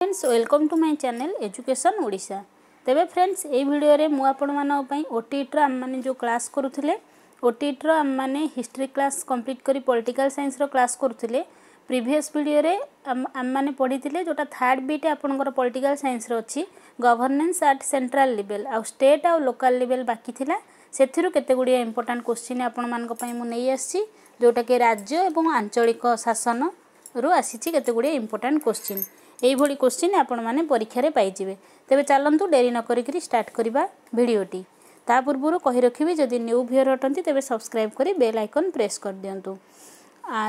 Friends welcome to my channel education Odisha ତେବେ friends ଏଇ ଭିଡ଼ିଓରେ ମୁଁ ଆପଣମାନଙ୍କ ପାଇଁ ଓଟିଇଟିର ଆମମାନେ ଯେଉଁ କ୍ଲାସ୍ କରୁଥିଲେ ଓଟିଇଟିର ଆମମାନେ ହିଷ୍ଟ୍ରି କ୍ଲାସ୍ କମ୍ପ୍ଲିଟ୍ କରି ପଲିଟିକାଲ୍ ସାଇନ୍ସର କ୍ଲାସ୍ କରୁଥିଲେ ପ୍ରିଭିୟସ୍ ଭିଡ଼ିଓରେ ଆମମାନେ ପଢ଼ିଥିଲେ ଯେଉଁଟା ଥାର୍ଡ଼ ବିଟ୍ ଆପଣଙ୍କର ପଲିଟିକାଲ୍ ସାଇନ୍ସର ଅଛି ଗଭର୍ଣ୍ଣାନ୍ସ ଆଟ୍ ସେଣ୍ଟ୍ରାଲ୍ ଲେଭେଲ୍ ଆଉ ଷ୍ଟେଟ୍ ଆଉ ଲୋକାଲ୍ ଲେଭେଲ୍ ବାକି ଥିଲା ସେଥିରୁ କେତେ ଗୁଡ଼ିଏ ଇମ୍ପୋର୍ଟାଣ୍ଟ କୋଶ୍ଚିନ୍ ଆପଣମାନଙ୍କ ପାଇଁ ମୁଁ ନେଇ ଆସିଛି ଯେଉଁଟାକି ରାଜ୍ୟ ଏବଂ ଆଞ୍ଚଳିକ ଶାସନରୁ ଆସିଛି କେତେ ଗୁଡ଼ିଏ ଇମ୍ପୋର୍ଟାଣ୍ଟ କୋଶ୍ଚିନ୍ ଏଇଭଳି କୋଶ୍ଚିନ୍ ଆପଣମାନେ ପରୀକ୍ଷାରେ ପାଇଯିବେ। ତେବେ ଚାଲନ୍ତୁ ଡେରି ନ କରିକିରି ଷ୍ଟାର୍ଟ କରିବା ଭିଡ଼ିଓଟି। ତା ପୂର୍ବରୁ କହି ରଖିବି ଯଦି ନ୍ୟୁ ଭିୟର ଅଟନ୍ତି ତେବେ ସବସ୍କ୍ରାଇବ୍ କରି ବେଲ୍ ଆଇକନ୍ ପ୍ରେସ୍ କରିଦିଅନ୍ତୁ।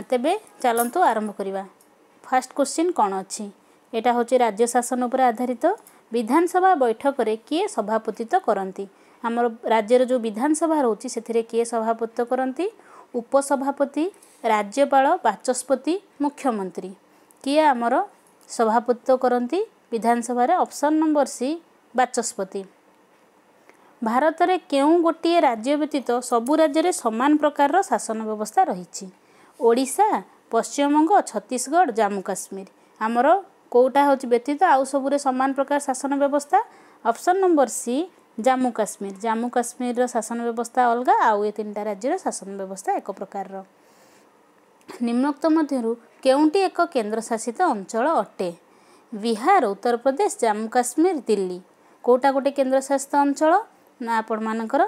ତେବେ ଚାଲନ୍ତୁ ଆରମ୍ଭ କରିବା। ଫାର୍ଷ୍ଟ କୋଶ୍ଚିନ୍ କ'ଣ ଅଛି? ଏଇଟା ହେଉଛି ରାଜ୍ୟ ଶାସନ ଉପରେ ଆଧାରିତ। ବିଧାନସଭା ବୈଠକରେ କିଏ ସଭାପତିତ୍ୱ କରନ୍ତି? ଆମର ରାଜ୍ୟର ଯେଉଁ ବିଧାନସଭା ରହୁଛି ସେଥିରେ କିଏ ସଭାପତିତ୍ୱ କରନ୍ତି? ଉପସଭାପତି ରାଜ୍ୟପାଳ ବାଚସ୍ପତି ମୁଖ୍ୟମନ୍ତ୍ରୀ। କିଏ ଆମର ସଭାପତିତ୍ୱ କରନ୍ତି ବିଧାନସଭାରେ ଅପସନ୍ ନମ୍ବର ସି ବାଚସ୍ପତି। ଭାରତରେ କେଉଁ ଗୋଟିଏ ରାଜ୍ୟ ବ୍ୟତୀତ ସବୁ ରାଜ୍ୟରେ ସମାନ ପ୍ରକାରର ଶାସନ ବ୍ୟବସ୍ଥା ରହିଛି? ଓଡ଼ିଶା ପଶ୍ଚିମବଙ୍ଗ ଛତିଶଗଡ଼ ଜାମ୍ମୁ କାଶ୍ମୀର। ଆମର କେଉଁଟା ହେଉଛି ବ୍ୟତୀତ? ଆଉ ସବୁରେ ସମାନ ପ୍ରକାର ଶାସନ ବ୍ୟବସ୍ଥା? Option number C Jammu Kashmir. Jammu କାଶ୍ମୀରର ଶାସନ ବ୍ୟବସ୍ଥା ଅଲଗା ଆଉ ଏ ତିନିଟା ରାଜ୍ୟର ଶାସନ ବ୍ୟବସ୍ଥା ଏକ ପ୍ରକାରର। ନିମ୍ନୋକ୍ତ ମଧ୍ୟରୁ କେଉଁଟି ଏକ କେନ୍ଦ୍ରଶାସିତ ଅଞ୍ଚଳ ଅଟେ? ବିହାର ଉତ୍ତରପ୍ରଦେଶ ଜାମ୍ମୁ କାଶ୍ମୀର ଦିଲ୍ଲୀ। କେଉଁଟା ଗୋଟେ କେନ୍ଦ୍ରଶାସିତ ଅଞ୍ଚଳ? ନା ଆପଣମାନଙ୍କର?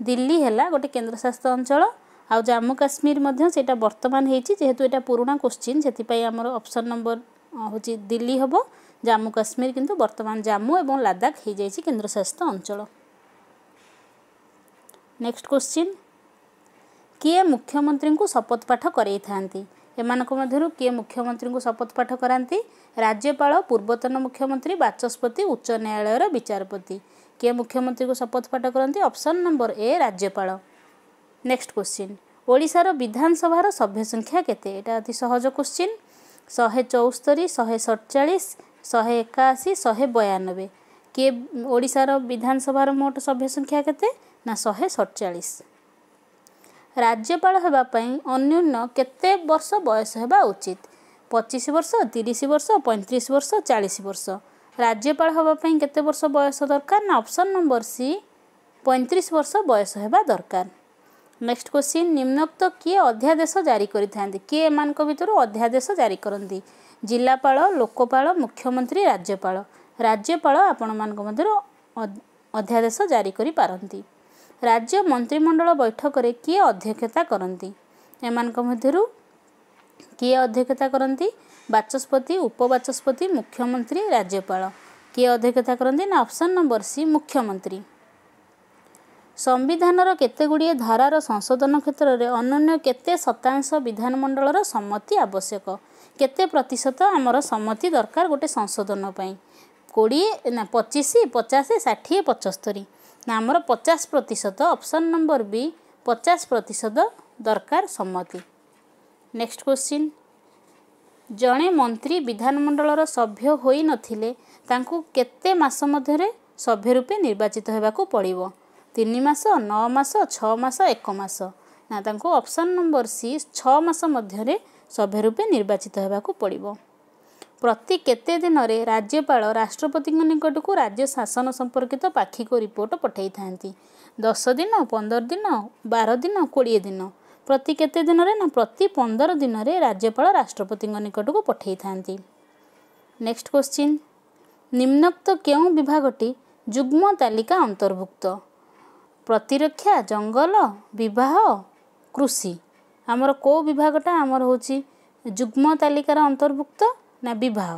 ଦିଲ୍ଲୀ ହେଲା ଗୋଟେ କେନ୍ଦ୍ରଶାସିତ ଅଞ୍ଚଳ। ଆଉ ଜାମ୍ମୁ କାଶ୍ମୀର ମଧ୍ୟ ସେଇଟା ବର୍ତ୍ତମାନ ହେଇଛି ଯେହେତୁ ଏଇଟା ପୁରୁଣା କୋଶ୍ଚିନ୍ ସେଥିପାଇଁ ଆମର ଅପସନ୍ ନମ୍ବର ହେଉଛି ଦିଲ୍ଲୀ ହେବ ଜାମ୍ମୁ କାଶ୍ମୀର କିନ୍ତୁ ବର୍ତ୍ତମାନ ଜାମ୍ମୁ ଏବଂ ଲାଦାଖ ହେଇଯାଇଛି କେନ୍ଦ୍ରଶାସିତ ଅଞ୍ଚଳ। ନେକ୍ସଟ କୋଶ୍ଚିନ୍ କିଏ ମୁଖ୍ୟମନ୍ତ୍ରୀଙ୍କୁ ଶପଥ ପାଠ କରେଇଥାନ୍ତି? ଏମାନଙ୍କ ମଧ୍ୟରୁ କିଏ ମୁଖ୍ୟମନ୍ତ୍ରୀଙ୍କୁ ଶପଥ ପାଠ କରାନ୍ତି? ରାଜ୍ୟପାଳ ପୂର୍ବତନ ମୁଖ୍ୟମନ୍ତ୍ରୀ ବାଚସ୍ପତି ଉଚ୍ଚ ନ୍ୟାୟାଳୟର ବିଚାରପତି। କିଏ ମୁଖ୍ୟମନ୍ତ୍ରୀଙ୍କୁ ଶପଥ ପାଠ କରନ୍ତି? ଅପସନ୍ ନମ୍ବର ଏ ରାଜ୍ୟପାଳ। Next question. ଓଡ଼ିଶାର ବିଧାନସଭାର ସଭ୍ୟ ସଂଖ୍ୟା କେତେ? ଏଇଟା ଅତି ସହଜ କୋଶ୍ଚିନ୍। ଶହେ ଚଉସ୍ତରୀ ଶହେ ସତଚାଳିଶ ଶହେ ଏକାଅଶୀ ଶହେ ବୟାନବେ। କିଏ ଓଡ଼ିଶାର ବିଧାନସଭାର ମୋଟ ସଭ୍ୟ ସଂଖ୍ୟା କେତେ? ନା ଶହେ ସତଚାଳିଶ। ରାଜ୍ୟପାଳ ହେବା ପାଇଁ ଅନ୍ୟୁନ କେତେ ବର୍ଷ ବୟସ ହେବା ଉଚିତ? ପଚିଶ ବର୍ଷ ତିରିଶ ବର୍ଷ ପଇଁତିରିଶ ବର୍ଷ ଚାଳିଶ ବର୍ଷ। ରାଜ୍ୟପାଳ ହେବା ପାଇଁ କେତେ ବର୍ଷ ବୟସ ଦରକାର ନା ଅପସନ୍ ନମ୍ବର ସି ପଇଁତିରିଶ ବର୍ଷ ବୟସ ହେବା ଦରକାର? ନେକ୍ସଟ କ୍ୱେଶ୍ଚିନ୍ ନିମ୍ନୋକ୍ତ କିଏ ଅଧ୍ୟାଦେଶ ଜାରି କରିଥାନ୍ତି? କିଏ ଏମାନଙ୍କ ଭିତରୁ ଅଧ୍ୟାଦେଶ ଜାରି କରନ୍ତି? ଜିଲ୍ଲାପାଳ ଲୋକପାଳ ମୁଖ୍ୟମନ୍ତ୍ରୀ ରାଜ୍ୟପାଳ। ରାଜ୍ୟପାଳ ଆପଣମାନଙ୍କ ମଧ୍ୟରୁ ଅଧ୍ୟାଦେଶ ଜାରି କରିପାରନ୍ତି। ରାଜ୍ୟ ମନ୍ତ୍ରିମଣ୍ଡଳ ବୈଠକରେ କିଏ ଅଧ୍ୟକ୍ଷତା କରନ୍ତି? ଏମାନଙ୍କ ମଧ୍ୟରୁ କିଏ ଅଧ୍ୟକ୍ଷତା କରନ୍ତି? ବାଚସ୍ପତି ଉପବାଚସ୍ପତି ମୁଖ୍ୟମନ୍ତ୍ରୀ ରାଜ୍ୟପାଳ। କିଏ ଅଧ୍ୟକ୍ଷତା କରନ୍ତି? ନା ଅପସନ୍ ନମ୍ବର ସି ମୁଖ୍ୟମନ୍ତ୍ରୀ। ସମ୍ବିଧାନର କେତେଗୁଡ଼ିଏ ଧାରାର ସଂଶୋଧନ କ୍ଷେତ୍ରରେ ଅନନ୍ୟ କେତେ ଶତାଂଶ ବିଧାନମଣ୍ଡଳର ସମ୍ମତି ଆବଶ୍ୟକ? କେତେ ପ୍ରତିଶତ ଆମର ସମ୍ମତି ଦରକାର ଗୋଟେ ସଂଶୋଧନ ପାଇଁ? କୋଡ଼ିଏ ନା ପଚିଶ ପଚାଶ ଷାଠିଏ ପଞ୍ଚସ୍ତରୀ ନା ଆମର ପଚାଶ ପ୍ରତିଶତ ଅପସନ୍ ନମ୍ବର ବି ପଚାଶ ପ୍ରତିଶତ ଦରକାର ସମ୍ମତି। ନେକ୍ସଟ କ୍ୱେଶ୍ଚିନ୍ ଜଣେ ମନ୍ତ୍ରୀ ବିଧାନମଣ୍ଡଳର ସଭ୍ୟ ହୋଇନଥିଲେ ତାଙ୍କୁ କେତେ ମାସ ମଧ୍ୟରେ ସଭ୍ୟ ରୂପେ ନିର୍ବାଚିତ ହେବାକୁ ପଡ଼ିବ? ତିନି ମାସ ନଅ ମାସ ଛଅ ମାସ ଏକ ମାସ। ନା ତାଙ୍କୁ ଅପସନ୍ ନମ୍ବର ସି ଛଅ ମାସ ମଧ୍ୟରେ ସଭ୍ୟ ରୂପେ ନିର୍ବାଚିତ ହେବାକୁ ପଡ଼ିବ। ପ୍ରତି କେତେ ଦିନରେ ରାଜ୍ୟପାଳ ରାଷ୍ଟ୍ରପତିଙ୍କ ନିକଟକୁ ରାଜ୍ୟ ଶାସନ ସମ୍ପର୍କିତ ପାକ୍ଷିକ ରିପୋର୍ଟ ପଠାଇଥାନ୍ତି? ଦଶ ଦିନ ପନ୍ଦର ଦିନ ବାର ଦିନ କୋଡ଼ିଏ ଦିନ? ପ୍ରତି କେତେ ଦିନରେ ନା ପ୍ରତି ପନ୍ଦର ଦିନରେ ରାଜ୍ୟପାଳ ରାଷ୍ଟ୍ରପତିଙ୍କ ନିକଟକୁ ପଠାଇଥାନ୍ତି? ନେକ୍ସଟ କ୍ୱେଶ୍ଚିନ୍ ନିମ୍ନୋକ୍ତ କେଉଁ ବିଭାଗଟି ଯୁଗ୍ମ ତାଲିକା ଅନ୍ତର୍ଭୁକ୍ତ? ପ୍ରତିରକ୍ଷା ଜଙ୍ଗଲ ବିବାହ କୃଷି। ଆମର କେଉଁ ବିଭାଗଟା ଆମର ହେଉଛି ଯୁଗ୍ମ ତାଲିକାର ଅନ୍ତର୍ଭୁକ୍ତ? ନା ବିବାହ?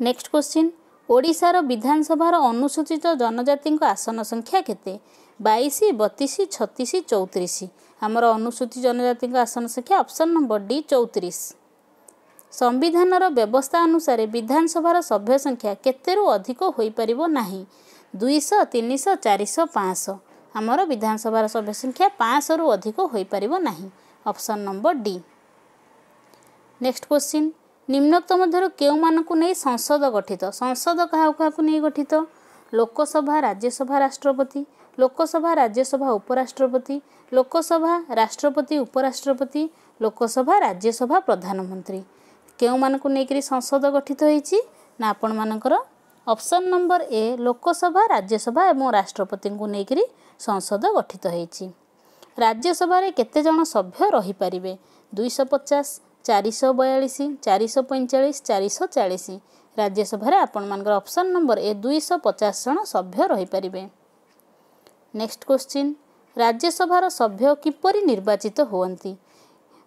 ନେକ୍ସଟ କ୍ୱେଶ୍ଚିନ୍ ଓଡ଼ିଶାର ବିଧାନସଭାର ଅନୁସୂଚିତ ଜନଜାତିଙ୍କ ଆସନ ସଂଖ୍ୟା କେତେ? ବାଇଶ ବତିଶ ଛତିଶ ଚଉତିରିଶ। ଆମର ଅନୁସୂଚିତ ଜନଜାତିଙ୍କ ଆସନ ସଂଖ୍ୟା ଅପସନ୍ ନମ୍ବର ଡି ଚଉତିରିଶ। ସମ୍ବିଧାନର ବ୍ୟବସ୍ଥା ଅନୁସାରେ ବିଧାନସଭାର ସଭ୍ୟ ସଂଖ୍ୟା କେତେରୁ ଅଧିକ ହୋଇପାରିବ ନାହିଁ? ଦୁଇଶହ ତିନିଶହ ଚାରିଶହ ପାଞ୍ଚଶହ। ଆମର ବିଧାନସଭାର ସଭ୍ୟ ସଂଖ୍ୟା ପାଞ୍ଚଶହରୁ ଅଧିକ ହୋଇପାରିବ ନାହିଁ। Option number D next question ନିମ୍ନୋକ୍ତ ମଧ୍ୟରୁ କେଉଁମାନଙ୍କୁ ନେଇ ସଂସଦ ଗଠିତ ସଂସଦ କାହାକୁ କାହାକୁ ନେଇ ଗଠିତ ଲୋକସଭା ରାଜ୍ୟସଭା ରାଷ୍ଟ୍ରପତି ଲୋକସଭା ରାଜ୍ୟସଭା ଉପରାଷ୍ଟ୍ରପତି ଲୋକସଭା ରାଷ୍ଟ୍ରପତି ଉପରାଷ୍ଟ୍ରପତି ଲୋକସଭା ରାଜ୍ୟସଭା ପ୍ରଧାନମନ୍ତ୍ରୀ କେଉଁମାନଙ୍କୁ ନେଇକରି ସଂସଦ ଗଠିତ ହୋଇଛି? ନା ଆପଣମାନଙ୍କର? Option number A Lok Sabha Rajya Sabha ଏବଂ ରାଷ୍ଟ୍ରପତିଙ୍କୁ ନେଇକରି ସଂସଦ ଗଠିତ ହୋଇଛି। ରାଜ୍ୟସଭାରେ କେତେ ଜଣ ସଭ୍ୟ ରହିପାରିବେ? ଦୁଇଶହ ପଚାଶ ଚାରିଶହ ବୟାଳିଶ ଚାରିଶହ ପଇଁଚାଳିଶ ଚାରିଶହ ଚାଳିଶ। ରାଜ୍ୟସଭାରେ ଆପଣମାନଙ୍କର ଅପସନ୍ ନମ୍ବର ଏ ଦୁଇଶହ ପଚାଶ ଜଣ ସଭ୍ୟ ରହିପାରିବେ। ନେକ୍ସଟ କ୍ୱେଶ୍ଚିନ୍ ରାଜ୍ୟସଭାର ସଭ୍ୟ କିପରି ନିର୍ବାଚିତ ହୁଅନ୍ତି?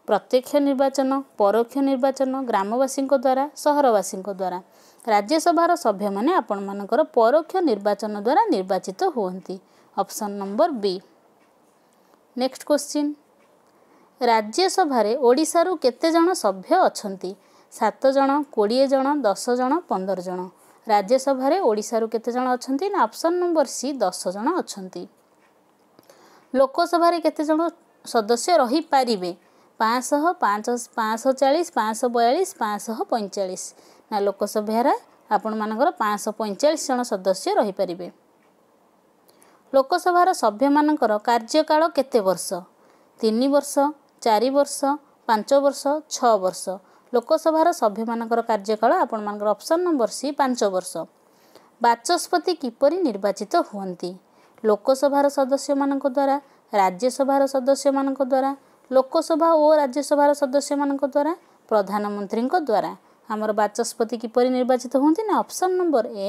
ପ୍ରତ୍ୟକ୍ଷ ନିର୍ବାଚନ ପରୋକ୍ଷ ନିର୍ବାଚନ ଗ୍ରାମବାସୀଙ୍କ ଦ୍ୱାରା ସହରବାସୀଙ୍କ ଦ୍ୱାରା ରାଜ୍ୟସଭାର ସଭ୍ୟମାନେ ଆପଣମାନଙ୍କର ପରୋକ୍ଷ ନିର୍ବାଚନ ଦ୍ୱାରା ନିର୍ବାଚିତ ହୁଅନ୍ତି। Option number B. Next question ରାଜ୍ୟସଭାରେ ଓଡ଼ିଶାରୁ କେତେ ଜଣ ସଭ୍ୟ ଅଛନ୍ତି? ସାତ ଜଣ କୋଡ଼ିଏ ଜଣ ଦଶ ଜଣ ପନ୍ଦର ଜଣ। ରାଜ୍ୟସଭାରେ ଓଡ଼ିଶାରୁ କେତେ ଜଣ ଅଛନ୍ତି ନା ଅପସନ୍ ନମ୍ବର ସି ଦଶ ଜଣ ଅଛନ୍ତି? ଲୋକସଭାରେ କେତେ ଜଣ ସଦସ୍ୟ ରହିପାରିବେ? ପାଞ୍ଚଶହ ପାଞ୍ଚ ପାଞ୍ଚଶହ ଚାଳିଶ ପାଞ୍ଚଶହ ବୟାଳିଶ ପାଞ୍ଚଶହ ପଇଁଚାଳିଶ ନା ଲୋକସଭାରେ ଆପଣମାନଙ୍କର ପାଞ୍ଚଶହ ପଇଁଚାଳିଶ ଜଣ ସଦସ୍ୟ ରହିପାରିବେ? ଲୋକସଭାର ସଭ୍ୟମାନଙ୍କର କାର୍ଯ୍ୟକାଳ କେତେ ବର୍ଷ? ତିନି ବର୍ଷ ଚାରି ବର୍ଷ ପାଞ୍ଚ ବର୍ଷ ଛଅ ବର୍ଷ। ଲୋକସଭାର ସଭ୍ୟମାନଙ୍କର କାର୍ଯ୍ୟକାଳ ଆପଣମାନଙ୍କର ଅପସନ୍ ନମ୍ବର ସି ପାଞ୍ଚ ବର୍ଷ। ବାଚସ୍ପତି କିପରି ନିର୍ବାଚିତ ହୁଅନ୍ତି? ଲୋକସଭାର ସଦସ୍ୟମାନଙ୍କ ଦ୍ୱାରା ରାଜ୍ୟସଭାର ସଦସ୍ୟମାନଙ୍କ ଦ୍ୱାରା ଲୋକସଭା ଓ ରାଜ୍ୟସଭାର ସଦସ୍ୟମାନଙ୍କ ଦ୍ୱାରା ପ୍ରଧାନମନ୍ତ୍ରୀଙ୍କ ଦ୍ୱାରା ଆମର ବାଚସ୍ପତି କିପରି ନିର୍ବାଚିତ ହୁଅନ୍ତି ନା ଅପସନ୍ ନମ୍ବର ଏ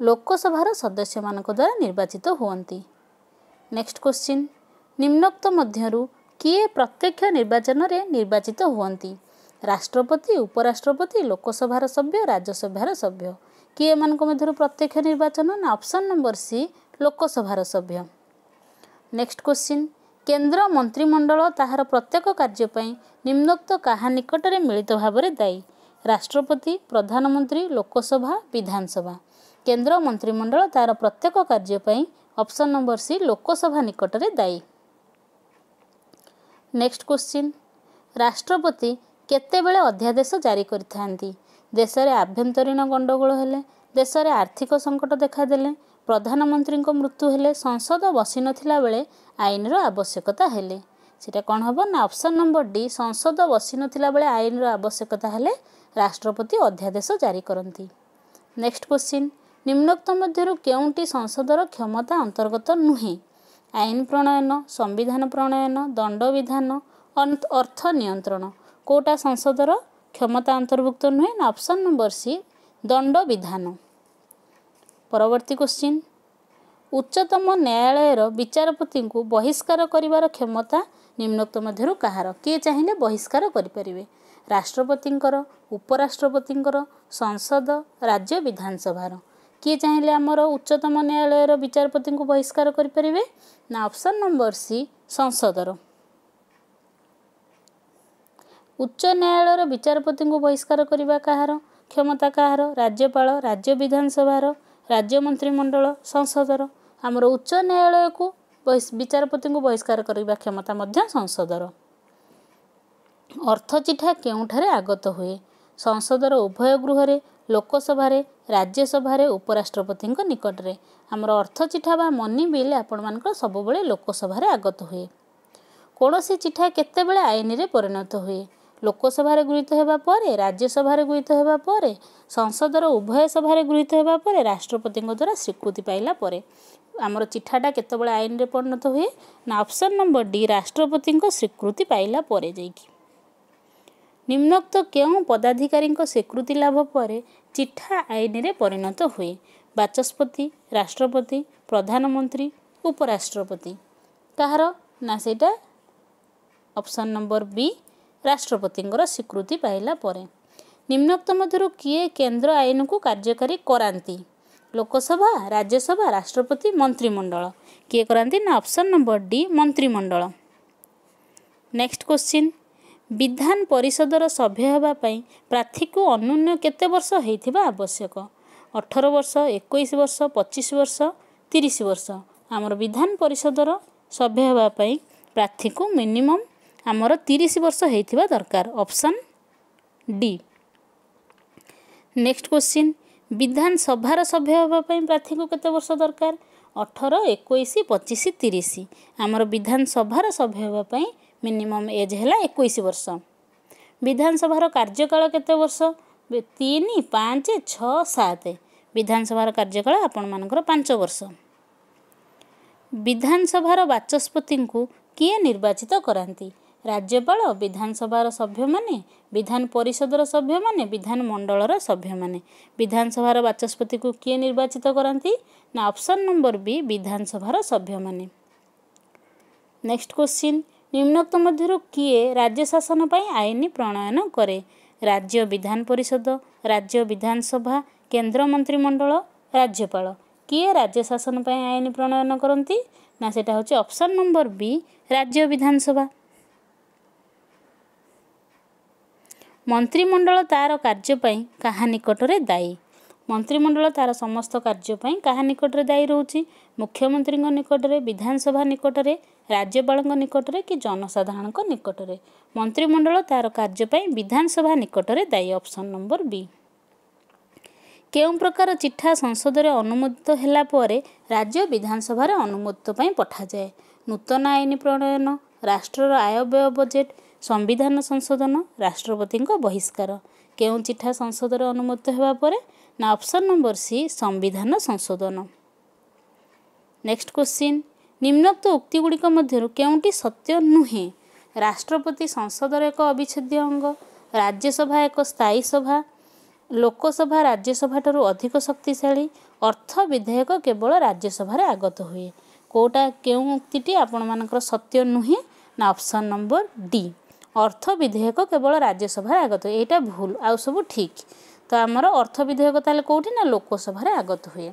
ଲୋକସଭାର ସଦସ୍ୟମାନଙ୍କ ଦ୍ୱାରା ନିର୍ବାଚିତ ହୁଅନ୍ତି। ନେକ୍ସଟ କ୍ୱେଶ୍ଚିନ୍ ନିମ୍ନୋକ୍ତ ମଧ୍ୟରୁ କିଏ ପ୍ରତ୍ୟକ୍ଷ ନିର୍ବାଚନରେ ନିର୍ବାଚିତ ହୁଅନ୍ତି? ରାଷ୍ଟ୍ରପତି ଉପରାଷ୍ଟ୍ରପତି ଲୋକସଭାର ସଭ୍ୟ ରାଜ୍ୟସଭାର ସଭ୍ୟ। କିଏ ଏମାନଙ୍କ ମଧ୍ୟରୁ ପ୍ରତ୍ୟକ୍ଷ ନିର୍ବାଚନ ନା ଅପସନ୍ ନମ୍ବର ସି ଲୋକସଭାର ସଭ୍ୟ? ନେକ୍ସଟ କ୍ୱେଶ୍ଚିନ୍ କେନ୍ଦ୍ର ମନ୍ତ୍ରିମଣ୍ଡଳ ତାହାର ପ୍ରତ୍ୟେକ କାର୍ଯ୍ୟ ପାଇଁ ନିମ୍ନୋକ୍ତ କାହା ନିକଟରେ ମିଳିତ ଭାବରେ ଦାୟୀ? ରାଷ୍ଟ୍ରପତି ପ୍ରଧାନମନ୍ତ୍ରୀ ଲୋକସଭା ବିଧାନସଭା। କେନ୍ଦ୍ର ମନ୍ତ୍ରିମଣ୍ଡଳ ତାହାର ପ୍ରତ୍ୟେକ କାର୍ଯ୍ୟ ପାଇଁ ଅପସନ୍ ନମ୍ବର ସି ଲୋକସଭା ନିକଟରେ ଦାୟୀ। ନେକ୍ସଟ କ୍ୱେଶ୍ଚିନ୍ ରାଷ୍ଟ୍ରପତି କେତେବେଳେ ଅଧ୍ୟାଦେଶ ଜାରି କରିଥାନ୍ତି? ଦେଶରେ ଆଭ୍ୟନ୍ତରୀଣ ଗଣ୍ଡଗୋଳ ହେଲେ ଦେଶରେ ଆର୍ଥିକ ସଙ୍କଟ ଦେଖାଦେଲେ ପ୍ରଧାନମନ୍ତ୍ରୀଙ୍କ ମୃତ୍ୟୁ ହେଲେ ସଂସଦ ବସିନଥିଲା ବେଳେ ଆଇନର ଆବଶ୍ୟକତା ହେଲେ। ସେଇଟା କ'ଣ ହେବ? ନା ଅପସନ୍ ନମ୍ବର ଡି ସଂସଦ ବସିନଥିଲା ବେଳେ ଆଇନର ଆବଶ୍ୟକତା ହେଲେ ରାଷ୍ଟ୍ରପତି ଅଧ୍ୟାଦେଶ ଜାରି କରନ୍ତି। ନେକ୍ସଟ କ୍ୱେଶ୍ଚିନ୍ ନିମ୍ନୋକ୍ତ ମଧ୍ୟରୁ କେଉଁଟି ସଂସଦର କ୍ଷମତା ଅନ୍ତର୍ଗତ ନୁହେଁ? ଆଇନ ପ୍ରଣୟନ ସମ୍ବିଧାନ ପ୍ରଣୟନ ଦଣ୍ଡବିଧାନ ଅର୍ଥ ନିୟନ୍ତ୍ରଣ। କେଉଁଟା ସଂସଦର କ୍ଷମତା ଅନ୍ତର୍ଭୁକ୍ତ ନୁହେଁ ନା ଅପସନ୍ ନମ୍ବର ସି ଦଣ୍ଡବିଧାନ ପରବର୍ତ୍ତୀ କ୍ୱେଶ୍ଚିନ୍ ଉଚ୍ଚତମ ନ୍ୟାୟାଳୟର ବିଚାରପତିଙ୍କୁ ବହିଷ୍କାର କରିବାର କ୍ଷମତା ନିମ୍ନୋକ୍ତ ମଧ୍ୟରୁ କାହାର? କିଏ ଚାହିଁଲେ ବହିଷ୍କାର କରିପାରିବେ? ରାଷ୍ଟ୍ରପତିଙ୍କର ଉପରାଷ୍ଟ୍ରପତିଙ୍କର ସଂସଦ ରାଜ୍ୟ ବିଧାନସଭାର। କିଏ ଚାହିଁଲେ ଆମର ଉଚ୍ଚତମ ନ୍ୟାୟାଳୟର ବିଚାରପତିଙ୍କୁ ବହିଷ୍କାର କରିପାରିବେ? ନା ଅପସନ୍ ନମ୍ବର ସି ସଂସଦର। ଉଚ୍ଚ ନ୍ୟାୟାଳୟର ବିଚାରପତିଙ୍କୁ ବହିଷ୍କାର କରିବା କାହାର? କ୍ଷମତା କାହାର? ରାଜ୍ୟପାଳ ରାଜ୍ୟ ବିଧାନସଭାର ରାଜ୍ୟ ମନ୍ତ୍ରିମଣ୍ଡଳ ସଂସଦର। ଆମର ଉଚ୍ଚ ନ୍ୟାୟାଳୟକୁ ବିଚାରପତିଙ୍କୁ ବହିଷ୍କାର କରିବା କ୍ଷମତା ମଧ୍ୟ ସଂସଦର। ଅର୍ଥ ଚିଠା କେଉଁଠାରେ ଆଗତ ହୁଏ? ସଂସଦର ଉଭୟ ଗୃହରେ ଲୋକସଭାରେ ରାଜ୍ୟସଭାରେ ଉପରାଷ୍ଟ୍ରପତିଙ୍କ ନିକଟରେ। ଆମର ଅର୍ଥ ଚିଠା ବା ମନି ବିଲ୍ ଆପଣମାନଙ୍କର ସବୁବେଳେ ଲୋକସଭାରେ ଆଗତ ହୁଏ। କୌଣସି ଚିଠା କେତେବେଳେ ଆଇନରେ ପରିଣତ ହୁଏ? ଲୋକସଭାରେ ଗୃହୀତ ହେବା ପରେ ରାଜ୍ୟସଭାରେ ଗୃହୀତ ହେବା ପରେ ସଂସଦର ଉଭୟ ସଭାରେ ଗୃହୀତ ହେବା ପରେ ରାଷ୍ଟ୍ରପତିଙ୍କ ଦ୍ୱାରା ସ୍ୱୀକୃତି ପାଇଲା ପରେ। ଆମର ଚିଠାଟା କେତେବେଳେ ଆଇନରେ ପରିଣତ ହୁଏ? ନା ଅପସନ୍ ନମ୍ବର ଡି ରାଷ୍ଟ୍ରପତିଙ୍କ ସ୍ୱୀକୃତି ପାଇଲା ପରେ ଯାଇକି। ନିମ୍ନୋକ୍ତ କେଉଁ ପଦାଧିକାରୀଙ୍କ ସ୍ୱୀକୃତି ଲାଭ ପରେ ଚିଠା ଆଇନରେ ପରିଣତ ହୁଏ। ବାଚସ୍ପତି ରାଷ୍ଟ୍ରପତି ପ୍ରଧାନମନ୍ତ୍ରୀ ଉପରାଷ୍ଟ୍ରପତି। କାହାର? ନା ସେଇଟା ଅପସନ୍ ନମ୍ବର ବି ରାଷ୍ଟ୍ରପତିଙ୍କର ସ୍ୱୀକୃତି ପାଇଲା ପରେ। ନିମ୍ନୋକ୍ତ ମଧ୍ୟରୁ କିଏ କେନ୍ଦ୍ର ଆଇନକୁ କାର୍ଯ୍ୟକାରୀ କରାନ୍ତି? ଲୋକସଭା ରାଜ୍ୟସଭା ରାଷ୍ଟ୍ରପତି ମନ୍ତ୍ରିମଣ୍ଡଳ। କିଏ କରାନ୍ତି? ନା ଅପସନ୍ ନମ୍ବର ଡି ମନ୍ତ୍ରିମଣ୍ଡଳ। ନେକ୍ସଟ କ୍ୱେଶ୍ଚିନ୍ ବିଧାନ ପରିଷଦର ସଭ୍ୟ ହେବା ପାଇଁ ପ୍ରାର୍ଥୀକୁ ଅନନ୍ୟ କେତେ ବର୍ଷ ହେଇଥିବା ଆବଶ୍ୟକ? ଅଠର ବର୍ଷ ଏକୋଇଶ ବର୍ଷ ପଚିଶ ବର୍ଷ ତିରିଶ ବର୍ଷ। ଆମର ବିଧାନ ପରିଷଦର ସଭ୍ୟ ହେବା ପାଇଁ ପ୍ରାର୍ଥୀକୁ ମିନିମମ୍ ଆମର ତିରିଶ ବର୍ଷ ହେଇଥିବା ଦରକାର। Option D. ନେକ୍ସଟ କ୍ୱେଶ୍ଚିନ୍ ବିଧାନସଭାର ସଭ୍ୟ ହେବା ପାଇଁ ପ୍ରାର୍ଥୀକୁ କେତେ ବର୍ଷ ଦରକାର? ଅଠର ଏକୋଇଶ ପଚିଶ ତିରିଶ। ଆମର ବିଧାନସଭାର ସଭ୍ୟ ହେବା ପାଇଁ ମିନିମମ୍ ଏଜ୍ ହେଲା ଏକୋଇଶ ବର୍ଷ। ବିଧାନସଭାର କାର୍ଯ୍ୟକାଳ କେତେ ବର୍ଷ? ତିନି ପାଞ୍ଚ ଛଅ ସାତ। ବିଧାନସଭାର କାର୍ଯ୍ୟକାଳ ଆପଣମାନଙ୍କର ପାଞ୍ଚ ବର୍ଷ। ବିଧାନସଭାର ବାଚସ୍ପତିଙ୍କୁ କିଏ ନିର୍ବାଚିତ କରାନ୍ତି? ରାଜ୍ୟପାଳ ବିଧାନସଭାର ସଭ୍ୟମାନେ ବିଧାନ ପରିଷଦର ସଭ୍ୟମାନେ ବିଧାନମଣ୍ଡଳର ସଭ୍ୟମାନେ। ବିଧାନସଭାର ବାଚସ୍ପତିକୁ କିଏ ନିର୍ବାଚିତ କରନ୍ତି? ନା ଅପସନ୍ ନମ୍ବର ବି ବିଧାନସଭାର ସଭ୍ୟମାନେ। ନେକ୍ସଟ କ୍ୱେଶ୍ଚିନ୍ ନିମ୍ନୋକ୍ତ ମଧ୍ୟରୁ କିଏ ରାଜ୍ୟ ଶାସନ ପାଇଁ ଆଇନ ପ୍ରଣୟନ କରେ? ରାଜ୍ୟ ବିଧାନ ପରିଷଦ ରାଜ୍ୟ ବିଧାନସଭା କେନ୍ଦ୍ର ମନ୍ତ୍ରିମଣ୍ଡଳ ରାଜ୍ୟପାଳ। କିଏ ରାଜ୍ୟ ଶାସନ ପାଇଁ ଆଇନ ପ୍ରଣୟନ କରନ୍ତି? ନା ସେଇଟା ହେଉଛି ଅପସନ୍ ନମ୍ବର ବି ରାଜ୍ୟ ବିଧାନସଭା। ମନ୍ତ୍ରିମଣ୍ଡଳ ତା'ର କାର୍ଯ୍ୟ ପାଇଁ କାହା ନିକଟରେ ଦାୟୀ? ମନ୍ତ୍ରିମଣ୍ଡଳ ତା'ର ସମସ୍ତ କାର୍ଯ୍ୟ ପାଇଁ କାହା ନିକଟରେ ଦାୟୀ ରହୁଛି? ମୁଖ୍ୟମନ୍ତ୍ରୀଙ୍କ ନିକଟରେ ବିଧାନସଭା ନିକଟରେ ରାଜ୍ୟପାଳଙ୍କ ନିକଟରେ କି ଜନସାଧାରଣଙ୍କ ନିକଟରେ? ମନ୍ତ୍ରିମଣ୍ଡଳ ତା'ର କାର୍ଯ୍ୟ ପାଇଁ ବିଧାନସଭା ନିକଟରେ ଦାୟୀ ଅପସନ୍ ନମ୍ବର ବି। କେଉଁ ପ୍ରକାର ଚିଠା ସଂସଦରେ ଅନୁମୋଦିତ ହେଲା ପରେ ରାଜ୍ୟ ବିଧାନସଭାରେ ଅନୁମୋଦିତ ପାଇଁ ପଠାଯାଏ? ନୂତନ ଆଇନ ପ୍ରଣୟନ ରାଷ୍ଟ୍ରର ଆୟ ବ୍ୟୟ ବଜେଟ୍ ସମ୍ବିଧାନ ସଂଶୋଧନ ରାଷ୍ଟ୍ରପତିଙ୍କ ବହିଷ୍କାର। କେଉଁ ଚିଠା ସଂସଦରେ ଅନୁମୋଦିତ ହେବା ପରେ? ନା ଅପସନ୍ ନମ୍ବର ସି ସମ୍ବିଧାନ ସଂଶୋଧନ। ନେକ୍ସଟ କ୍ୱେଶ୍ଚିନ୍ ନିମ୍ନୋକ୍ତ ଉକ୍ତିଗୁଡ଼ିକ ମଧ୍ୟରୁ କେଉଁଟି ସତ୍ୟ ନୁହେଁ? ରାଷ୍ଟ୍ରପତି ସଂସଦର ଏକ ଅବିଚ୍ଛେଦ୍ୟ ଅଙ୍ଗ ରାଜ୍ୟସଭା ଏକ ସ୍ଥାୟୀ ସଭା ଲୋକସଭା ରାଜ୍ୟସଭାଠାରୁ ଅଧିକ ଶକ୍ତିଶାଳୀ ଅର୍ଥ ବିଧେୟକ କେବଳ ରାଜ୍ୟସଭାରେ ଆଗତ ହୁଏ। କେଉଁଟା କେଉଁ ଉକ୍ତିଟି ଆପଣମାନଙ୍କର ସତ୍ୟ ନୁହେଁ ନା ଅପସନ୍ ନମ୍ବର ଡି? ଅର୍ଥ ବିଧେୟକ କେବଳ ରାଜ୍ୟସଭାରେ ଆଗତ ହୁଏ। ଏଇଟା ଭୁଲ ଆଉ ସବୁ ଠିକ୍। ତ ଆମର ଅର୍ଥ ବିଧେୟକ ତାହେଲେ କେଉଁଠି ନା ଲୋକସଭାରେ ଆଗତ ହୁଏ।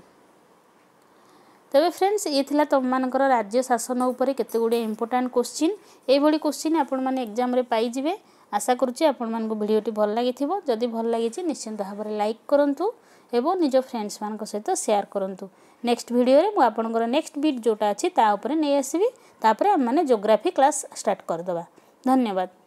ତେବେ ଫ୍ରେଣ୍ଡସ୍ ଇଏ ଥିଲା ତୁମମାନଙ୍କର ରାଜ୍ୟ ଶାସନ ଉପରେ କେତେ ଗୁଡ଼ିଏ ଇମ୍ପୋର୍ଟାଣ୍ଟ କୋଶ୍ଚିନ୍ ଏଇଭଳି କୋଶ୍ଚିନ୍ ଆପଣମାନେ ଏକ୍ଜାମ୍ରେ ପାଇଯିବେ। ଆଶା କରୁଛି ଆପଣମାନଙ୍କୁ ଭିଡ଼ିଓଟି ଭଲ ଲାଗିଥିବ। ଯଦି ଭଲ ଲାଗିଛି ନିଶ୍ଚିନ୍ତ ଭାବରେ ଲାଇକ୍ କରନ୍ତୁ ଏବଂ ନିଜ ଫ୍ରେଣ୍ଡସ୍ମାନଙ୍କ ସହିତ ସେୟାର କରନ୍ତୁ। ନେକ୍ସଟ ଭିଡ଼ିଓରେ ମୁଁ ଆପଣଙ୍କର ନେକ୍ସଟ ବିଟ୍ ଯେଉଁଟା ଅଛି ତା ଉପରେ ନେଇ ଆସିବି। ତାପରେ ଆମମାନେ ଜୋଗ୍ରାଫି କ୍ଲାସ୍ ଷ୍ଟାର୍ଟ କରିଦେବା। ଧନ୍ୟବାଦ।